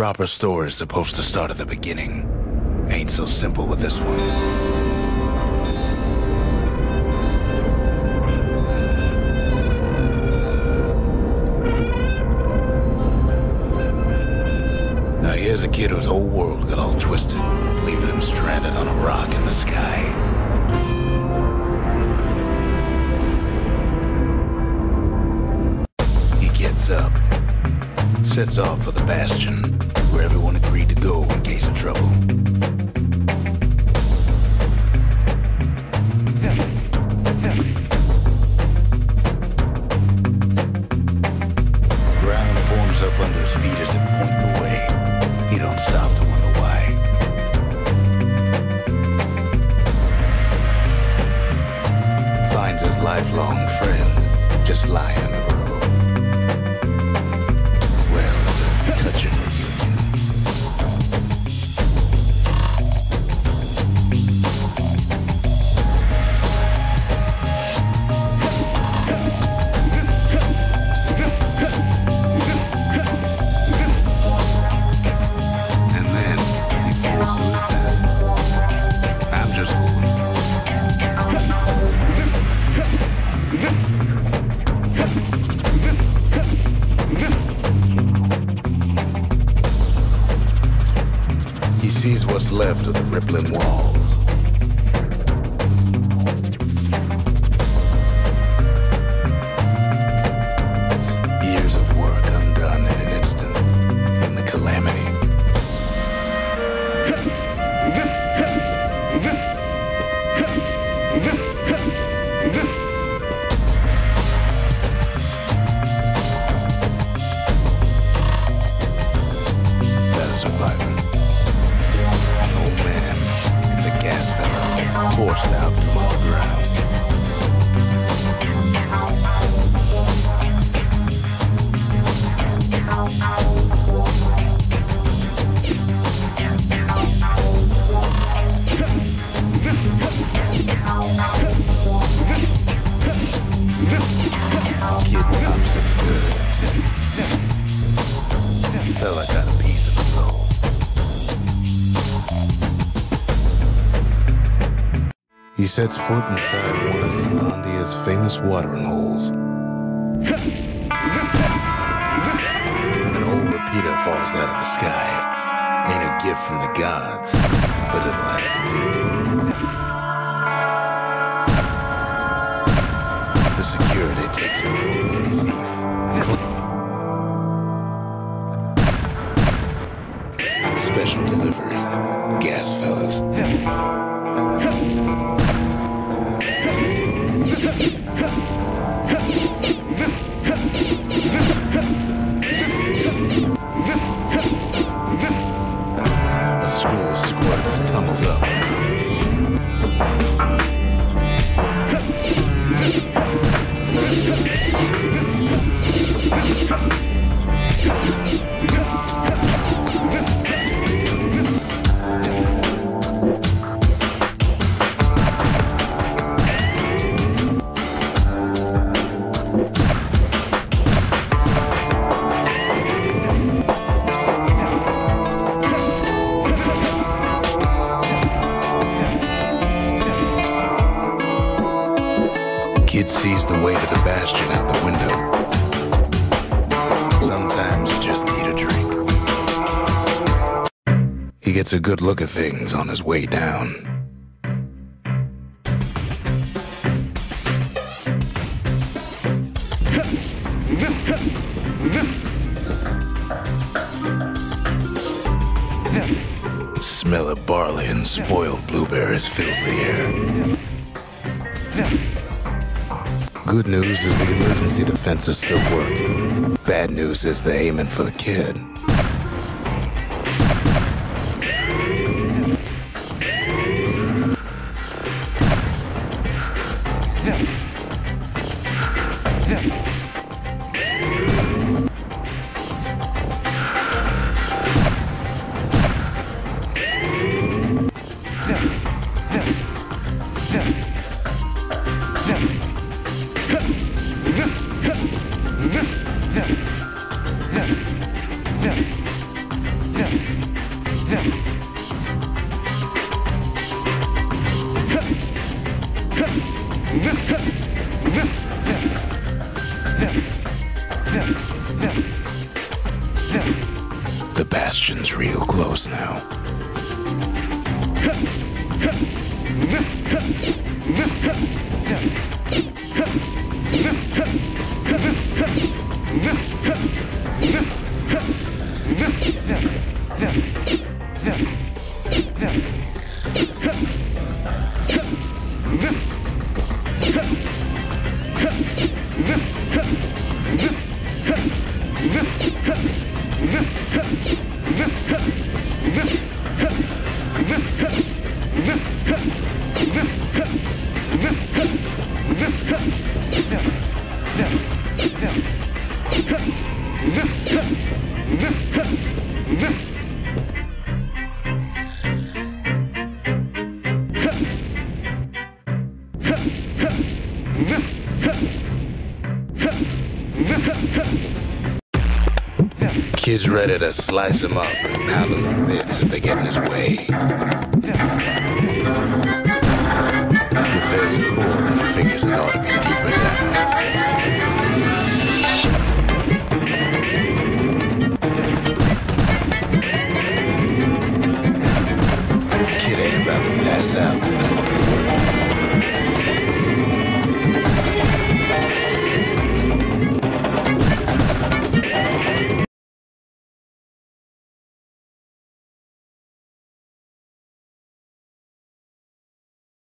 Proper story is supposed to start at the beginning. Ain't so simple with this one. Now here's a kid whose whole world got all twisted, leaving him stranded on a rock in the sky. Sets off for the Bastion, where everyone agreed to go in case of trouble. Ground forms up under his feet as it point the way. He don't stop to wonder why. Finds his lifelong friend just lying in the it's left of the rippling walls. Sets foot inside one of Caelondia's famous watering holes. An old repeater falls out of the sky. Ain't a gift from the gods, but it'll have to do. The security takes him for a petty thief. Special delivery. Gasfellas. Come Kid sees the way to the bastion out the window. Sometimes you just need a drink. He gets a good look at things on his way down. Smell of barley and spoiled blueberries fills the air. Good news is the emergency defenses still work. Bad news is they're aiming for the kid. Yeah. The bastion's real close now. Kid's ready to slice him up and pound him to bits if they get in his way there's a core and the figures it ought to be deeper down.